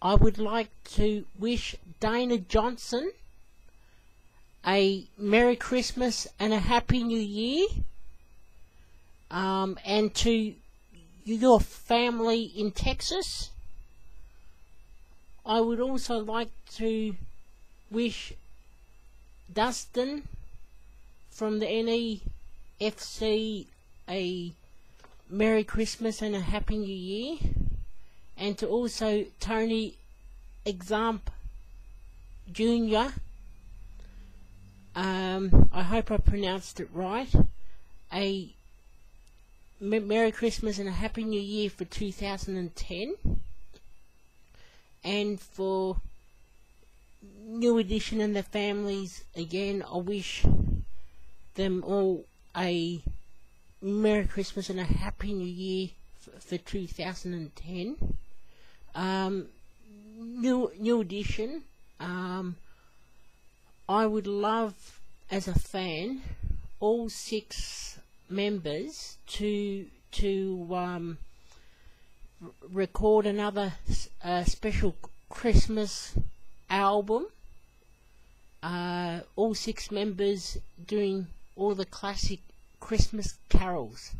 I would like to wish Dana Johnson a Merry Christmas and a Happy New Year. Um, and to your family in Texas, I would also like to wish Dustin from the NEFC a Merry Christmas and a Happy New Year. And to also Tony Examp Jr. Um, I hope I pronounced it right. A Merry Christmas and a Happy New Year for 2010. And for New Edition and the families, again, I wish them all a Merry Christmas and a Happy New Year for, for 2010. Um, new, new Edition, um, I would love, as a fan, all six members to to um, record another uh, special Christmas album. Uh, all six members doing all the classic Christmas carols.